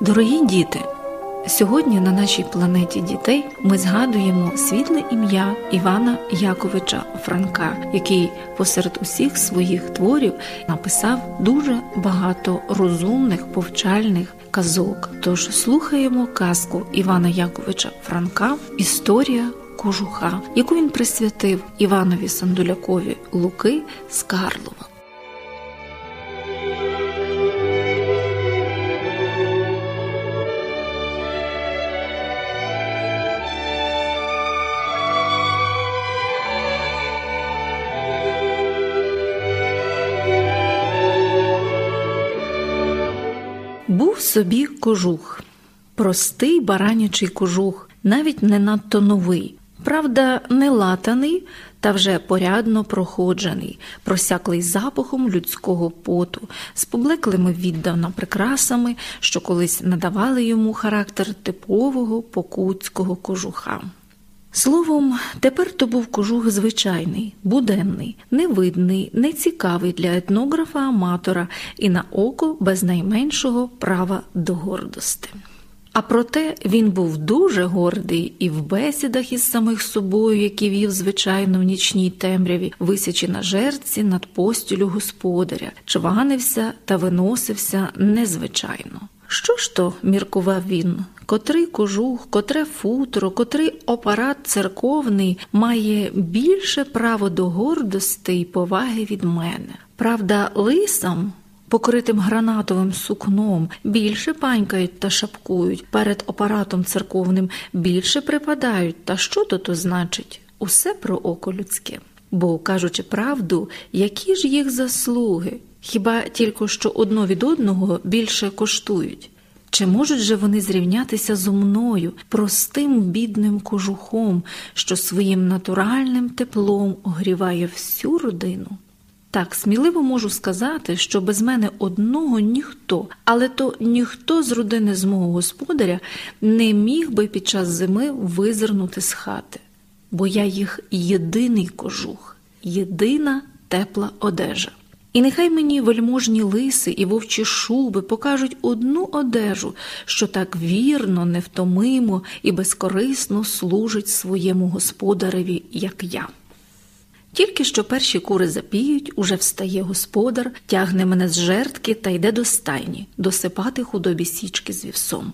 Дорогі діти, сьогодні на нашій планеті дітей ми згадуємо світле ім'я Івана Яковича Франка, який посеред усіх своїх творів написав дуже багато розумних повчальних казок. Тож слухаємо казку Івана Яковича Франка Історія кожуха, яку він присвятив Іванові Сандулякові Луки з Карлова. Був собі кожух, простий баранячий кожух, навіть не надто новий, правда, не латаний та вже порядно проходжений, просяклий запахом людського поту, з поблеклими віддавна прикрасами, що колись надавали йому характер типового покутського кожуха. Словом, тепер то був кожух звичайний, буденний, невидний, нецікавий для етнографа-аматора і на око без найменшого права до гордости. А проте він був дуже гордий і в бесідах із самих собою, які вів, звичайно, в нічній темряві, висячи на жерці над постілю господаря, чванився та виносився незвичайно. Що ж то, міркував він, котрий кожух, котре футро, котрий апарат церковний має більше право до гордості й поваги від мене. Правда, лисам, покритим гранатовим сукном, більше панькають та шапкують, перед апаратом церковним більше припадають, та що то то значить? Усе про око людське. Бо, кажучи правду, які ж їх заслуги? Хіба тільки що одно від одного більше коштують? Чи можуть же вони зрівнятися зо мною, простим бідним кожухом, що своїм натуральним теплом огріває всю родину? Так, сміливо можу сказати, що без мене одного ніхто, але то ніхто з родини з мого господаря не міг би під час зими визирнути з хати, бо я їх єдиний кожух, єдина тепла одежа. І нехай мені вельможні лиси і вовчі шуби покажуть одну одежу, що так вірно, невтомимо і безкорисно служить своєму господареві, як я. Тільки що перші кури запіють, уже встає господар, тягне мене з жертки та йде до стайні досипати худобі січки з вівсом.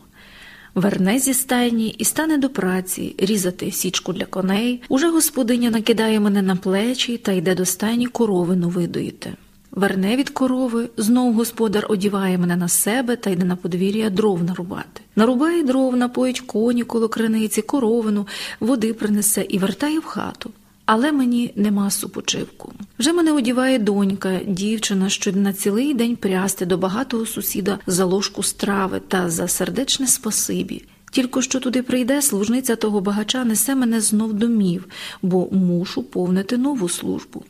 Верне зі стайні і стане до праці, різати січку для коней. Уже господиня накидає мене на плечі та йде до стайні коровину видоїти. Верне від корови, знов господар одіває мене на себе та йде на подвір'я дров нарубати. Нарубає дров, напоїть коні коло криниці, коровину, води принесе і вертає в хату. Але мені нема супочивку. Вже мене одіває донька, дівчина, що на цілий день прясти до багатого сусіда за ложку страви та за сердечне спасибі. Тільки що туди прийде, служниця того багача несе мене знов домів, бо мушу повнити нову службу.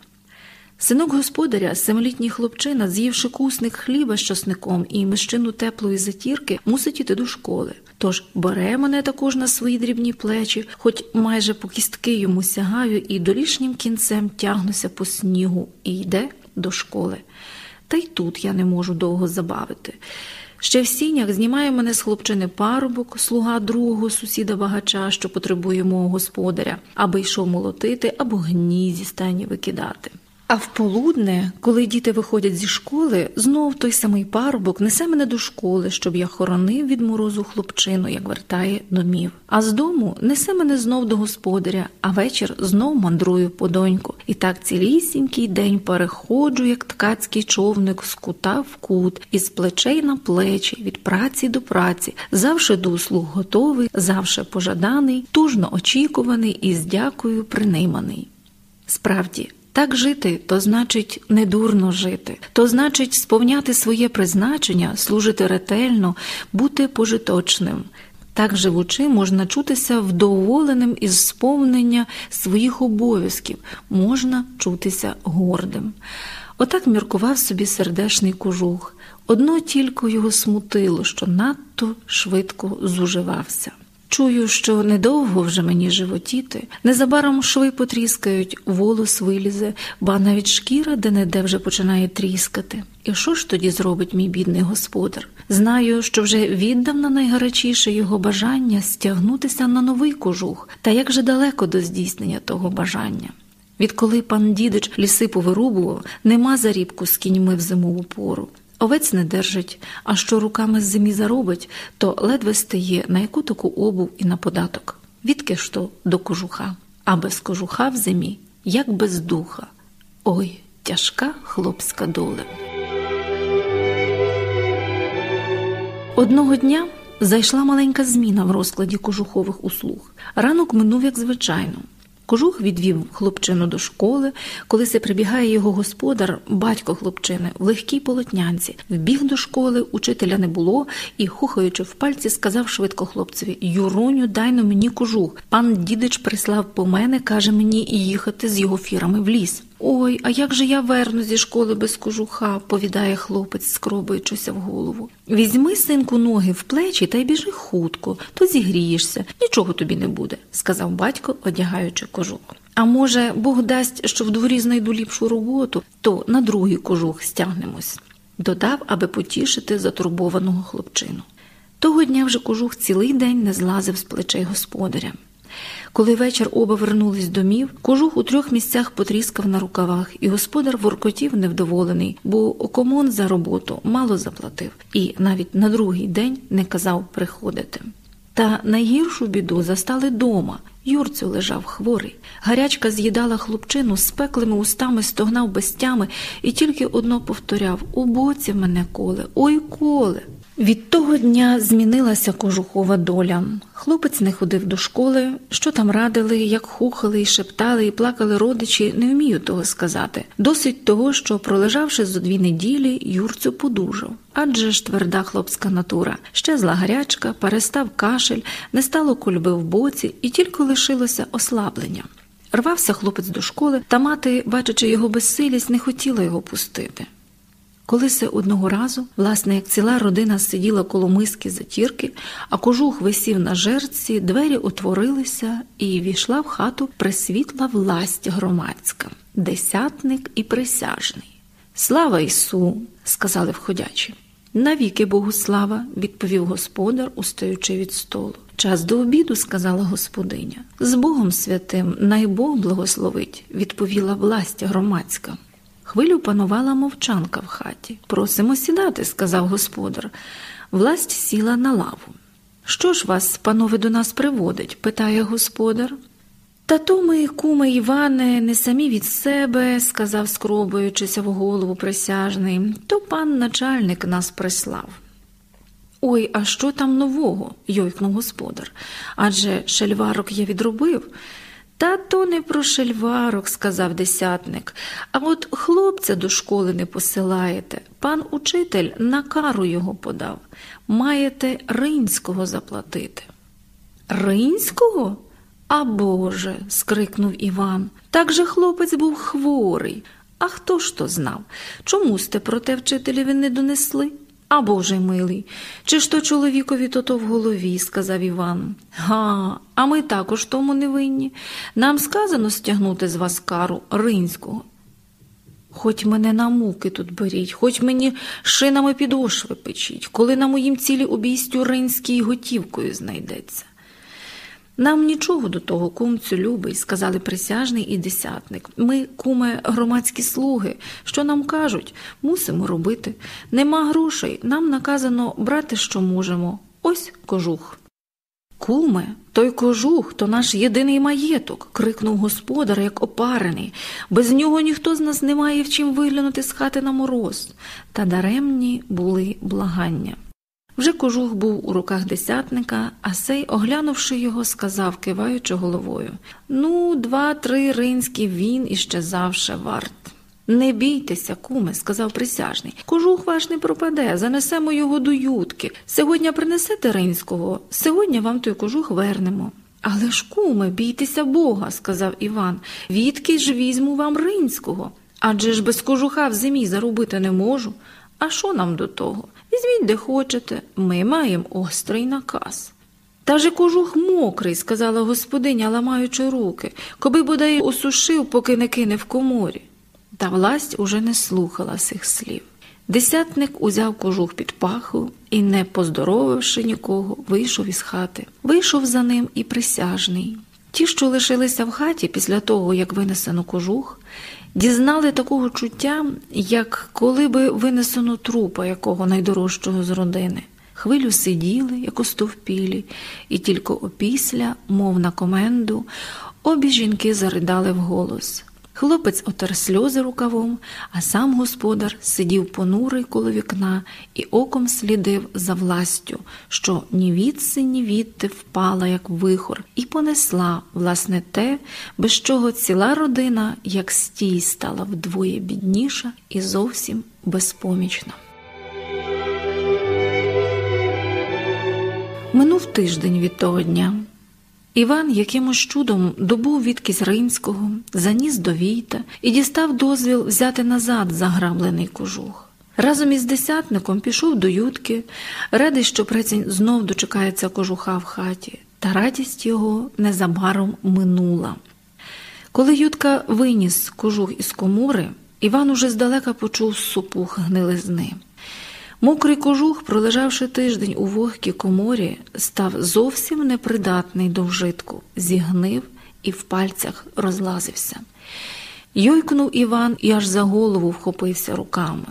Синок господаря, семилітній хлопчина, з'ївши кусник хліба з часником і мищину теплої затірки, мусить іти до школи. Тож бере мене також на свої дрібні плечі, хоч майже по кістки йому сягаю і долішнім кінцем тягнуся по снігу і йде до школи. Та й тут я не можу довго забавити. Ще в сінях знімає мене з хлопчини парубок, слуга другого сусіда багача, що потребує мого господаря, аби йшов молотити або гній стані викидати. А в полудне, коли діти виходять зі школи, знов той самий парубок несе мене до школи, щоб я хоронив від морозу хлопчину, як вертає домів. А з дому несе мене знов до господаря, а вечір знов мандрую по доньку. І так цілісінький день переходжу, як ткацький човник, з кута в кут, із плечей на плечі, від праці до праці, завше до услуг готовий, завше пожаданий, тужно очікуваний і з дякою приниманий. Справді. Так жити то значить недурно жити, то значить сповняти своє призначення, служити ретельно, бути пожиточним. Так живучи, можна чутися вдоволеним із сповнення своїх обов'язків, можна чутися гордим. Отак міркував собі сердешний кожух. Одно тільки його смутило, що надто швидко зуживався. Чую, що недовго вже мені животіти, незабаром шви потріскають, волос вилізе, ба навіть шкіра де неде вже починає тріскати. І що ж тоді зробить мій бідний господар? Знаю, що вже віддавна найгарячіше його бажання стягнутися на новий кожух, та як же далеко до здійснення того бажання. Відколи пан дідич ліси повирубував, нема зарібку з кіньми в зимову пору. Овець не держить, а що руками з зимі заробить, то ледве стає на яку таку обув і на податок. Відки ж то до кожуха, а без кожуха в зимі, як без духа. Ой, тяжка хлопська доля. Одного дня зайшла маленька зміна в розкладі кожухових услуг. Ранок минув, як звичайно. Кожух відвів хлопчину до школи. Коли се прибігає його господар, батько хлопчини, в легкій полотнянці, вбіг до школи, учителя не було і, хухаючи в пальці, сказав швидко хлопцеві Юроню, дай мені кожух. Пан дідич прислав по мене, каже мені їхати з його фірами в ліс. Ой, а як же я верну зі школи без кожуха, повідає хлопець, скробуючися в голову. Візьми, синку, ноги в плечі та й біжи хутко, то зігрієшся, нічого тобі не буде, сказав батько, одягаючи кожух. А може, Бог дасть, що в дворі знайду ліпшу роботу, то на другий кожух стягнемось, додав, аби потішити затурбованого хлопчину. Того дня вже кожух цілий день не злазив з плечей господаря. Коли вечір оба вернулись домів, кожух у трьох місцях потріскав на рукавах, і господар воркотів невдоволений, бо окомон за роботу мало заплатив і навіть на другий день не казав приходити. Та найгіршу біду застали дома. Юрцю лежав хворий. Гарячка з'їдала хлопчину, з пеклими устами стогнав без тями і тільки одно повторяв У боці мене коле, ой коле. Від того дня змінилася кожухова доля. Хлопець не ходив до школи, що там радили, як хухали і шептали, і плакали родичі, не вмію того сказати. Досить того, що, пролежавши зо дві неділі, Юрцю подужав. Адже ж тверда хлопська натура, щезла гарячка, перестав кашель, не стало кульби в боці, і тільки лишилося ослаблення. Рвався хлопець до школи, та мати, бачачи його безсилість, не хотіла його пустити. Колись одного разу, власне, як ціла родина сиділа коло миски затірки, а кожух висів на жерці, двері отворилися, і війшла в хату присвітла власть громадська, десятник і присяжний. Слава Ісу! сказали входячі. Навіки Богу слава, відповів господар, устаючи від столу. Час до обіду, сказала господиня. З Богом святим най Бог благословить, відповіла власть громадська. Хвилю панувала мовчанка в хаті. Просимо сідати, сказав господар. Власть сіла на лаву. Що ж вас, панове, до нас приводить? питає господар. Та то ми, куме Іване, не самі від себе, сказав, скробуючися в голову присяжний, то пан начальник нас прислав. Ой, а що там нового? йойкнув господар. Адже шельварок я відробив. Та то не про шельварок, сказав десятник, а от хлопця до школи не посилаєте. Пан учитель на кару його подав. Маєте ринського заплатити. Ринського? А Боже. скрикнув Іван. Так же хлопець був хворий. А хто ж то знав? Чому сте про те вчителеві не донесли? А Боже милий, чи ж то чоловікові то то в голові, сказав Іван. Га, а ми також тому не винні. Нам сказано стягнути з вас кару ринського. Хоч мене на муки тут беріть, хоч мені шинами підошви печіть, коли на моїм цілі обійстю ринській готівкою знайдеться. Нам нічого до того, кумцю любий, сказали присяжний і десятник. Ми, куме, громадські слуги, що нам кажуть, мусимо робити. Нема грошей, нам наказано брати, що можемо. Ось кожух. Куме, той кожух то наш єдиний маєток, крикнув господар, як опарений. Без нього ніхто з нас не має в чим виглянути з хати на мороз. Та даремні були благання. Вже кожух був у руках десятника, а сей, оглянувши його, сказав, киваючи головою Ну, два-три ринські він іще завше варт. Не бійтеся, куме, сказав присяжний. Кожух ваш не пропаде, занесемо його до ютки. Сьогодні принесете ринського, сьогодні вам той кожух вернемо. Але ж, куме, бійтеся Бога, сказав Іван. Відки ж візьму вам ринського? Адже ж без кожуха в зимі заробити не можу. А що нам до того? Візьміть, де хочете, ми маємо острий наказ. Та же кожух мокрий, сказала господиня, ламаючи руки, коби бодай осушив, поки не кине в коморі. Та власть уже не слухала цих слів. Десятник узяв кожух під паху і, не поздоровивши нікого, вийшов із хати. Вийшов за ним і присяжний. Ті, що лишилися в хаті після того, як винесено кожух, дізнали такого чуття, як коли би винесено трупа якого найдорожчого з родини. Хвилю сиділи, як у стовпілі, і тільки опісля, мов на коменду, обі жінки заридали вголос. Хлопець отер сльози рукавом, а сам господар сидів понурий коло вікна і оком слідив за властю, що ні відси, ні відти впала, як вихор, і понесла, власне, те, без чого ціла родина, як стій, стала вдвоє бідніша і зовсім безпомічна. Минув тиждень від того дня. Іван якимось чудом добув відкись римського, заніс до війта і дістав дозвіл взяти назад заграблений кожух. Разом із десятником пішов до Ютки, радий, що прецінь знов дочекається кожуха в хаті, та радість його незабаром минула. Коли Ютка виніс кожух із комори, Іван уже здалека почув супух гнилизни. Мокрий кожух, пролежавши тиждень у вогкій коморі, став зовсім непридатний до вжитку, зігнив і в пальцях розлазився. Йойкнув Іван і аж за голову вхопився руками.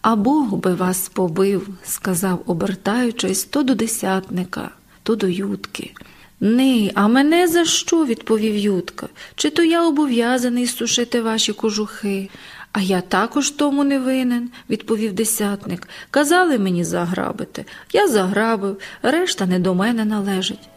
А Бог би вас побив, сказав, обертаючись то до десятника, то до Ютки. Ні, а мене за що? відповів Ютка. Чи то я обов'язаний сушити ваші кожухи? А я також тому не винен, відповів десятник. Казали мені заграбити. Я заграбив, решта не до мене належить.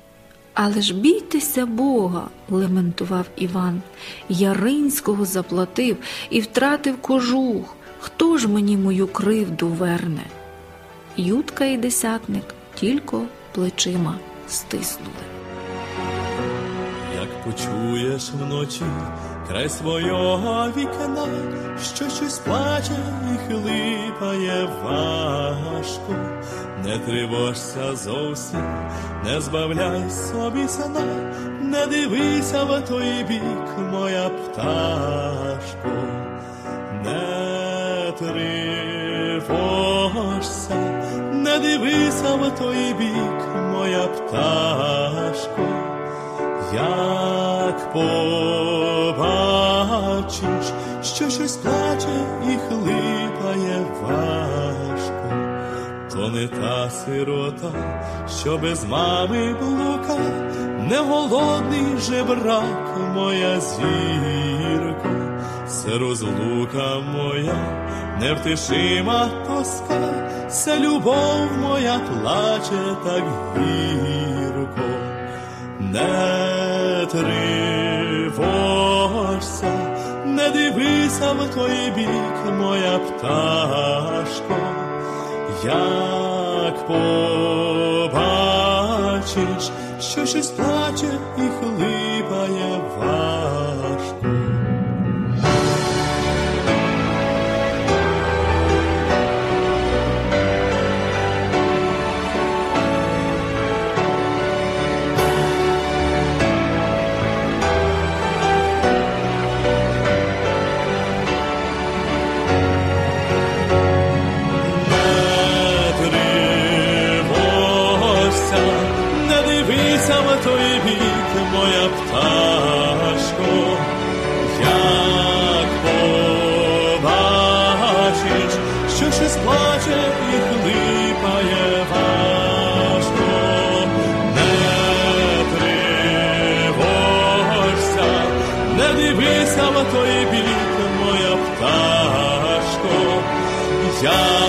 Але ж бійтеся Бога, лементував Іван. Я ринського заплатив і втратив кожух. Хто ж мені мою кривду верне? Ютка і десятник тільки плечима стиснули. Як почуєш вночі край свого вікна, що щось плаче і хлипає важко, не тривожся зовсім, не збавляй собі сна, не дивися в той бік, моя пташко, не тривожся, не дивися в той бік, моя пташко. Як побачиш, що щось плаче і хлипає важко, то не та сирота, що без мами блука, не голодний жебрак, моя зірко, це розлука моя, невтишима тоска, це любов моя плаче так гірко. Тривожся, не дивися в той бік, моя пташко, як побачиш, що щось плаче і дивися в той бік, моя пташко як